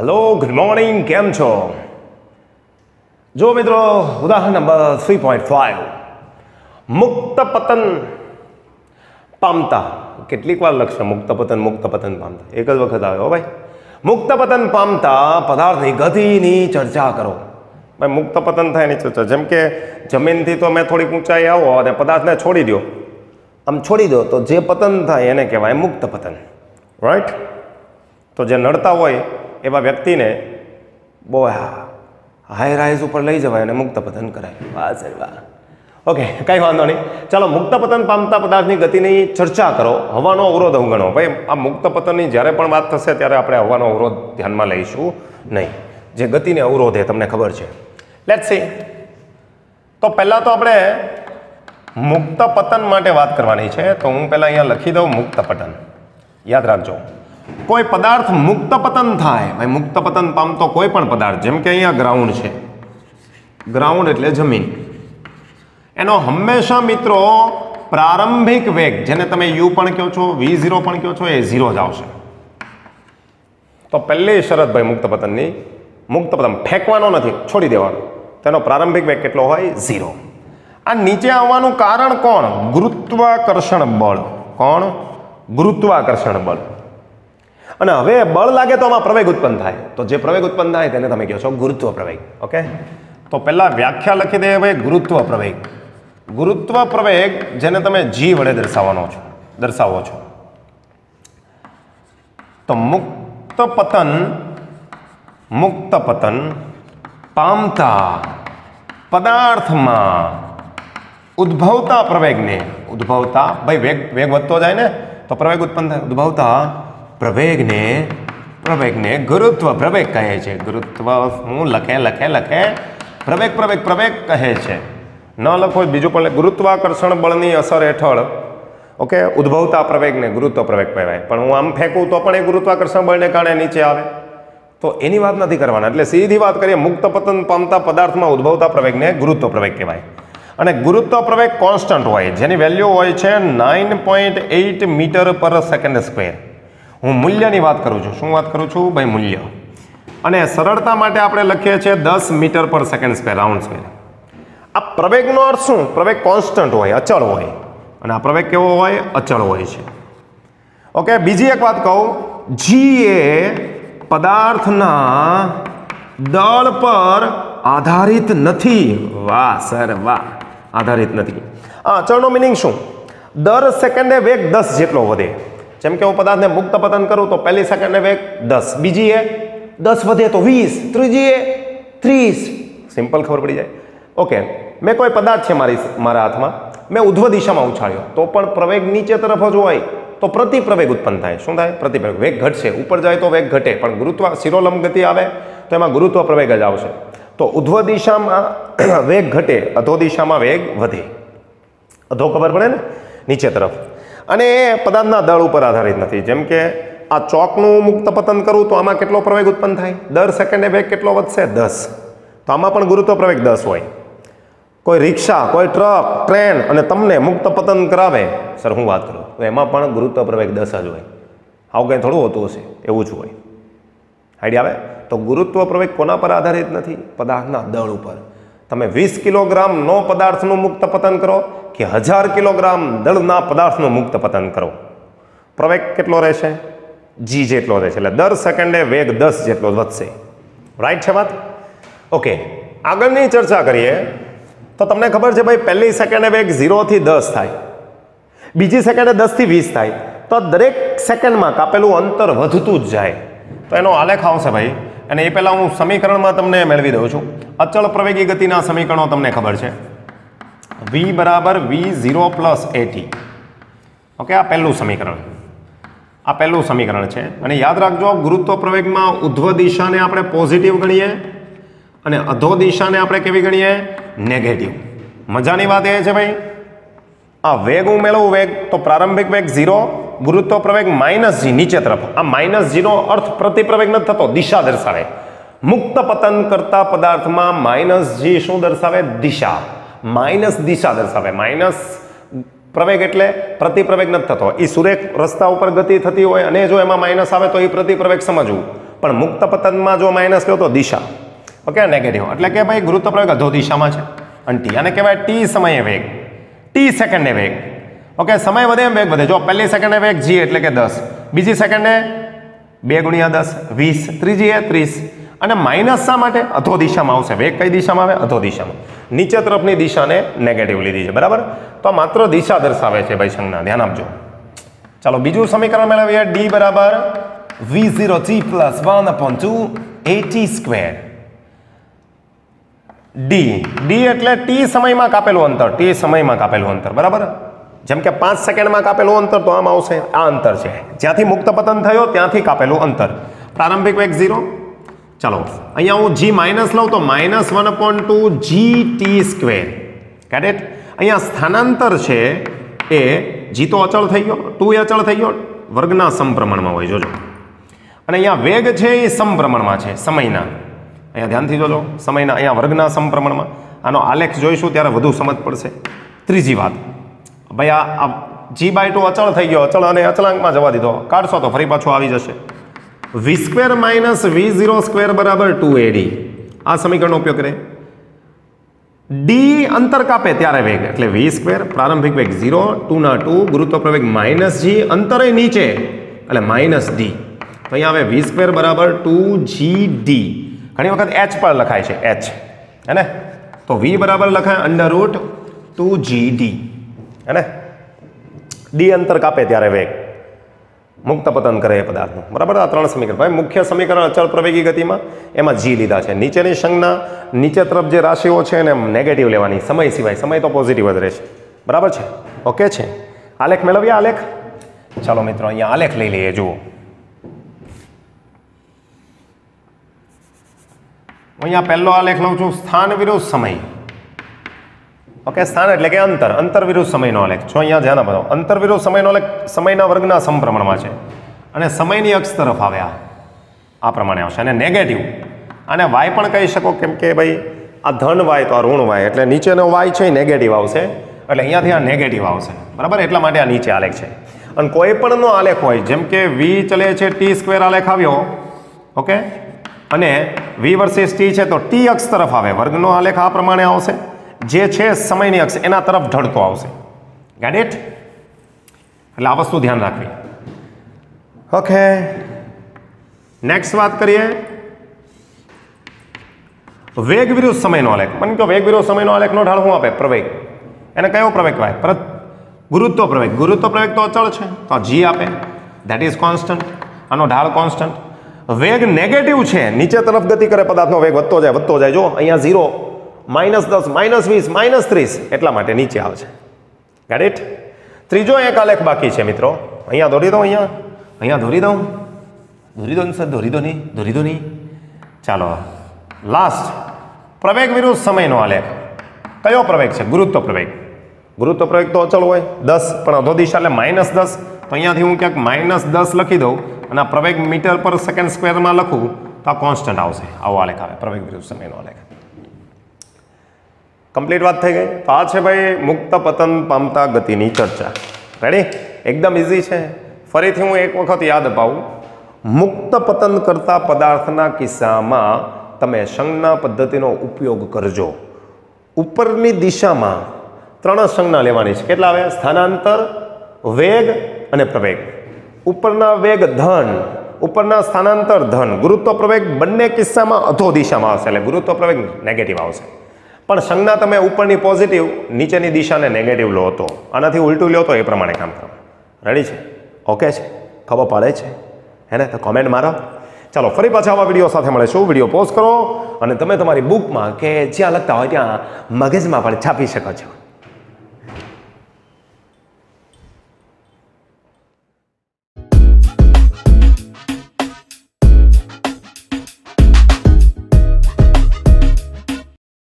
Hello good morning કેમ છો? જો મિત્રો, ઉદાહરણ નંબર થ્રી પોઈન્ટ ફાઈવ મુક્ત પતન પામતા. કેટલીક વાર લખશે મુક્ત પતન મુક્ત પતન પામતા. એક જ વખત આવ્યો ભાઈ. મુક્ત પતન પામતા, પદાર્થની ગતિની ચર્ચા કરો. ભાઈ મુક્ત પતન થાય એની ચર્ચા. જેમ કે, જમીનથી તો મેં થોડીક ઊંચાઈ આવો, અને પદાર્થને છોડી દો આમ છોડી દો તો જે પતન થાય એને કહેવાય મુક્ત પતન રાઈટ તો જે નડતા હોય એવા વ્યક્તિને બહુ હાઈ રાઇઝ ઉપર લઈ જવાય અને મુક્ત પતન કરાય. વાહ સર વાહ. ઓકે કંઈ વાંધો નહીં. ચાલો મુક્ત પતન પામતા પદાર્થની ગતિની ચર્ચા કરો. હવાનો અવરોધ અવગણો. ભાઈ, આ મુક્ત પતનની જ્યારે પણ વાત થશે ત્યારે આપણે હવાનો અવરોધ ધ્યાનમાં લઈશું નહીં. જે ગતિને અવરોધે તમને ખબર છે. લેટ સી તો પહેલાં તો આપણે મુક્ત પતન માટે વાત કરવાની છે. તો હું પહેલાં અહીંયા લખી દઉં મુક્ત પતન યાદ રાખજો. કોઈ પદાર્થ મુક્ત પતન થાય, ભાઈ મુક્ત પતન પામતો કોઈ પણ પદાર્થ, જેમ કે અહીંયા ગ્રાઉન્ડ છે. ગ્રાઉન્ડ એટલે જમીન. એનો હંમેશા મિત્રો પ્રારંભિક વેગ, જેને તમે યુ પણ કહો છો વી ઝીરો પણ કહો છો, એ ઝીરો જ આવશે. તો પહેલી શરત ભાઈ મુક્ત પતનની, મુક્ત પતન ફેંકવાનો નથી, છોડી દેવાનો. તેનો પ્રારંભિક વેગ કેટલો હોય? ઝીરો આ નીચે આવવાનું કારણ કોણ? ગુરુત્વાકર્ષણ બળ. કોણ? ગુરુત્વાકર્ષણ બળ. અને હવે બળ લાગે તો આમાં પ્રવેગ ઉત્પન્ન થાય. તો જે પ્રવેગ ઉત્પન્ન થાય તેને તમે કહો છો ગુરુત્વ પ્રવેગ. ઓકે તો પહેલા વ્યાખ્યા લખી દે ભાઈ ગુરુત્વ પ્રવેગ. ગુરુત્વ પ્રવેગ જેને તમે જી વડે દર્શાવવાનો છો, દર્શાવો છો. તો મુક્ત પતન મુક્ત પતન પામતા પદાર્થમાં ઉદ્ભવતા પ્રવેગને, ઉદ્ભવતા, ભાઈ વેગ વેગ વધતો જાય ને, તો પ્રવેગ ઉત્પન્ન થાય. ઉદ્ભવતા પ્રવેગને પ્રવેગને ગુરુત્વ, પ્રવેગ કહે છે. ગુરુત્વ હું લખે લખે લખે, પ્રવેગ પ્રવેગ પ્રવેગ કહે છે. ન લખો બીજું પણ ગુરુત્વાકર્ષણ બળની અસર હેઠળ, ઓકે, ઉદ્ભવતા પ્રવેગને ગુરુત્વ પ્રવેગ કહેવાય. પણ હું આમ ફેંકું તો પણ એ ગુરુત્વાકર્ષણ બળને કારણે નીચે આવે. તો એની વાત નથી કરવાના. એટલે સીધી વાત કરીએ, મુક્ત પતન પામતા પદાર્થમાં ઉદ્ભવતા પ્રવેગને ગુરુત્વ પ્રવેગ કહેવાય. અને ગુરુત્વ પ્રવેગ કોન્સ્ટન્ટ હોય, જેની વેલ્યુ હોય છે nine meter per second square. હું મૂલ્યની વાત કરું છું. શું વાત કરું છું? ભાઈ, મૂલ્ય. અને સરળતા માટે આપણે લખીએ છીએ દસ metre per second square round square આ પ્રવેગનો અર્થ શું? પ્રવેગ કોન્સ્ટન્ટ હોય, અચળ હોય. અને આ પ્રવેગ કેવો હોય? અચળ હોય છે. ઓકે, બીજી એક વાત કહું. જી એ પદાર્થના દળ પર આધારિત નથી. વાહ, સર, વાહ. આધારિત નથી. આ અચળનો મિનિંગ શું? દર સેકન્ડે વેગ દસ જેટલો વધે. જેમ કે હું પદાર્થને મુક્ત પતન કરું તો પહેલી સેકન્ડને વેગ દસ. બીજી એ દસ વધે તો વીસ. ત્રીજી એ ત્રીસ. સિમ્પલ ખબર પડી જાય. ઓકે મેં કોઈ પદાર્થ છે મારી મારા હાથમાં? મેં ઉધ્વ દિશામાં ઉછાળ્યો. તો પણ પ્રવેગ નીચે તરફ જ હોય. તો પ્રતિપ્રવેગ ઉત્પન્ન થાય. શું થાય? પ્રતિપ્રવેગ. વેગ ઘટશે. ઉપર જાય તો વેગ ઘટે. પણ ગુરુત્વ, શિરોલંબ ગતિ આવે, તો એમાં ગુરુત્વ પ્રવેગ જ આવશે. તો ઉધ્વ દિશામાં વેગ ઘટે. અધો દિશામાં વેગ વધે. અધો ખબર પડે ને? નીચે તરફ. અને એ પદાર્થના દળ ઉપર આધારિત નથી. જેમ કે આ ચોકનું મુક્ત પતન કરું તો આમાં કેટલો પ્રવેગ ઉત્પન્ન થાય? દર સેકન્ડે વેગ કેટલો વધશે? દસ. તો આમાં પણ ગુરુત્વ પ્રવેગ દસ હોય. કોઈ રિક્ષા, કોઈ ટ્રક, ટ્રેન અને તમને મુક્ત પતન કરાવે. સર, હું વાત કરું. તો એમાં પણ ગુરુત્વ પ્રવેગ દસ જ હોય. આવું કંઈ થોડું હોતું હશે? એવું જ હોય. આઈડિયા આવે? તો ગુરુત્વ પ્રવેગ કોના પર આધારિત નથી? પદાર્થના દળ ઉપર. તમે વીસ કિલોગ્રામનો પદાર્થનું મુક્ત પતન કરો. કે હજાર કિલોગ્રામ દળના પદાર્થનું મુક્ત પતન કરો. પ્રવેગ કેટલો રહેશે? જી જેટલો રહેશે. એટલે દર સેકન્ડે વેગ દસ જેટલો વધશે. રાઈટ છે વાત? ઓકે આગળની ચર્ચા કરીએ. તો તમને ખબર છે ભાઈ, પહેલી સેકન્ડે વેગ ઝીરોથી દસ થાય. બીજી સેકન્ડે દસથી વીસ થાય. તો દરેક સેકન્ડમાં કાપેલું અંતર વધતું જ જાય. તો એનો આલેખ આવશે ભાઈ. અને એ પહેલાં હું સમીકરણમાં તમને મેળવી દઉં છું. અચળ પ્રવેગી ગતિના સમીકરણો તમને ખબર છે. વી બરાબર V zero plus A T okay પહેલું સમીકરણ. આ પહેલું સમીકરણ છે. અને યાદ રાખજો, ગુરુત્વ પ્રવેગમાં ઉધ્વ દિશાને આપણે પોઝિટિવ ગણીએ અને અધો દિશાને આપણે કેવી ગણીએ? નેગેટિવ મજાની વાત એ છે ભાઈ. આ વેગ હું મેળવું વેગ તો પ્રારંભિક વેગ ઝીરો ગુરુત્વ પ્રવેગ માઇનસ જી નીચે તરફ. આ માઇનસ જીનો અર્થ પ્રતિપ્રવેગ નથી થતો, દિશા દર્શાવે. મુક્ત પતન કરતા પદાર્થમાં માઇનસ જી શું દર્શાવે? દિશા. માઇનસ દિશા દર્શાવે. માઇનસ પ્રવેગ એટલે પ્રતિપ્રવેગ નથી થતો. એ સુરેખ રસ્તા ઉપર ગતિ થતી હોય અને જો એમાં માઇનસ આવે તો એ પ્રતિપ્રવેગ સમજવું. પણ મુક્ત પતનમાં જો માઇનસ થયો તો દિશા. ઓકે નેગેટિવ એટલે કે ભાઈ ગુરુત્વ પ્રવેગ અધો દિશામાં છે. અને ટી, આને કહેવાય ટી સમયે વેગ. ટી સેકન્ડે વેગ. ઓકે, સમય વધે એમ વેગ વધે. જો પહેલી સેકન્ડે વેગ જી એટલે કે દસ. બીજી સેકન્ડે બે ગુણ્યા દસ. વીસ. ત્રીજી એ ત્રીસ. અને માઇનસ શા માટે? અધો દિશામાં આવશે. વેગ કઈ દિશામાં આવે? અધો દિશામાં. નીચે તરફની દિશાને નેગેટિવ લીધી છે. બરાબર? તો આ માત્ર દિશા દર્શાવે છે ભાઈ સંજ્ઞા. ધ્યાન આપજો. ચાલો, બીજું સમીકરણ મેળવીએ. ડી બરાબર v zero g plus one upon two a t square d d એટલે ટી સમયમાં કાપેલું અંતર. ટી સમયમાં કાપેલું અંતર. બરાબર? જેમ કે પાંચ સેકન્ડમાં કાપેલું અંતર, તો આમ આવશે. આ અંતર છે. જ્યાંથી મુક્ત પતન થયો, ત્યાંથી કાપેલું અંતર. પ્રારંભિક વેગ ઝીરો ચાલો, અહીંયા હું જી માઇનસ લઉં તો minus one upon two G T square cadet અહીંયા સ્થાનાંતર છે એ જી તો અચળ થઈ ગયો ટુ એ અચળ થઈ ગયો, વર્ગના સમપ્રમાણમાં હોય, જોજો. અને અહીંયા વેગ છે એ સમપ્રમાણમાં છે, સમયના. અહીંયા ધ્યાનથી જોજો, સમયના, અહીંયા વર્ગના સમપ્રમાણમાં. આનો આલેખ જોઈશું, ત્યારે વધુ સમજ પડશે. ત્રીજી વાત. ભાઈ, આ જી બાય ટુ અચળ થઈ ગયો, અચળ અને અચળાંકમાં જવા દીધો. કાઢશો તો ફરી પાછો આવી જશે. V square minus V zero square બરાબર ટુ એડી આ સમીકરણનો ઉપયોગ કરે. ડી અંતર કાપે ત્યારે વેગ. એટલે વી સ્ક્વેર પ્રારંભિક વેગ ઝીરો ટુના ટુ ગુરુત્વ પ્રવેગ માઇનસ જી અંતરે નીચે. એટલે માઇનસ ડી તો અહીંયા આવે વી સ્ક્વેર બરાબર ટુ જી ડી ઘણી વખત એચ પર લખાય છે એચ હે તો વી બરાબર લખાય under root two G D હે ડી અંતર કાપે ત્યારે વેગ. મુક્ત પતન કરે એ પદાર્થનું. બરાબર? આ ત્રણ સમીકરણ. ભાઈ મુખ્ય સમીકરણ અચળ પ્રવેગી ગતિમાં એમાં જી લીધા છે. નીચેની સંજ્ઞા, નીચે તરફ જે રાશિઓ છે એને નેગેટિવ લેવાની. સમય સિવાય. સમય તો પોઝિટિવ જ રહેશે. બરાબર છે? ઓકે છે? આલેખ મેળવ્યા, આલેખ? ચાલો મિત્રો, અહીંયા આલેખ લઈ લઈએ, જુઓ. અહીંયા પહેલો આલેખ લઉં છું. સ્થાન વિરુદ્ધ સમય. ઓકે, સ્થાન એટલે કે અંતર. અંતર વિરુદ્ધ સમયનો આલેખ. જો અહીંયા ધ્યાન આપો. અંતર વિરુદ્ધ સમયનો આલેખ સમયના વર્ગના સમપ્રમાણમાં છે. અને સમયની અક્ષ તરફ આવ્યા આ. પ્રમાણે આવશે. અને નેગેટિવ અને વાય પણ કહી શકો કેમ કે ભાઈ, આ ધન વાય તો આ ઋણ વાય એટલે નીચેનો વાય છે નેગેટિવ આવશે. એટલે અહીંયાથી આ નેગેટિવ આવશે. બરાબર? એટલા માટે આ નીચે આલેખ છે. અને કોઈ પણનો આલેખ હોય, જેમ કે વી ચલે છે ટી સ્ક્વેર આલેખ આવ્યો. ઓકે? અને વી વર્સિસ ટી છે તો ટી અક્ષ તરફ આવે. વર્ગનો આલેખ આ પ્રમાણે આવશે. જે છે સમયની અક્ષ એના તરફ ઢળતો આવશે. ગાડેટ એટલે આ વસ્તુ ધ્યાન રાખવી. ઓકે નેક્સ્ટ વાત કરીએ. વેગ વિરુદ્ધ સમયનો આલેખ. મને કહો વેગ વિરુદ્ધ સમયનો આલેખનો ઢાળ શું આપે? પ્રવેગ. એને કયો પ્રવેગ કહેવાય? પર ગુરુત્વ પ્રવેગ. ગુરુત્વ પ્રવેગ તો અચળ છે તો જી આપે. ધેટ ઇઝ કોન્સ્ટન્ટ આનો ઢાળ કોન્સ્ટન્ટ વેગ નેગેટિવ છે નીચે તરફ ગતિ કરે પદાર્થનો વેગ વધતો જાય વધતો જાય. જો અહીંયા ઝીરો માઇનસ દસ, માઇનસ વીસ, માઇનસ ત્રીસ. એટલા માટે નીચે આવશે ગેડિટ ત્રીજો એક આલેખ બાકી છે મિત્રો. અહીંયા દોરી દઉં અહીંયા? અહીંયા દોરી દઉં? દોરી દો સર, દોરી દો નહીં દોરી દો નહીં ચાલો. લાસ્ટ પ્રવેગ વિરુદ્ધ સમયનો આલેખ. કયો પ્રવેગ છે? ગુરુત્વ પ્રવેગ. ગુરુત્વ પ્રવેગ તો અચળ હોય. દસ, પણ અધો દિશા એટલે માઇનસ દસ. તો અહીંયાથી હું ક્યાંક માઇનસ દસ લખી દઉં અને આ પ્રવેગ મીટર પર સેકન્ડ સ્ક્વેરમાં લખું તો આ કોન્સ્ટન્ટ આવશે. આવો આલેખ આવે. પ્રવેગ વિરુદ્ધ સમયનો આલેખ. કમ્પ્લીટ વાત થઈ ગઈ. તો આ છે ભાઈ મુક્ત પતન પામતા ગતિની ચર્ચા. રેડી એકદમ ઇઝી છે. ફરીથી હું એક વખત યાદ અપાવું. મુક્ત પતન કરતા પદાર્થના કિસ્સામાં તમે સંજ્ઞા પદ્ધતિનો ઉપયોગ કરજો. ઉપરની દિશામાં ત્રણ સંજ્ઞા લેવાની છે. કેટલા આવે? સ્થાનાંતર, વેગ અને પ્રવેગ. ઉપરના વેગ ધન, ઉપરના સ્થાનાંતર ધન. ગુરુત્વ પ્રવેગ બંને કિસ્સામાં અધો દિશામાં આવશે. એટલે ગુરુત્વ પ્રવેગ નેગેટિવ આવશે. પણ સંજ્ઞા તમે ઉપરની પોઝિટિવ નીચેની દિશાને નેગેટિવ લો તો. આનાથી ઉલટું લો તો એ પ્રમાણે કામ કરો. રેડી છે? ઓકે છે? ખબર પડે છે? હે ને? તો કોમેન્ટ મારો. ચાલો, ફરી પાછા આવા વીડિયો સાથે મળીશું. વીડિયો પોઝ કરો અને તમે તમારી બુકમાં કે જ્યાં લખતા હોય ત્યાં મગજમાં પણ છાપી શકો છો.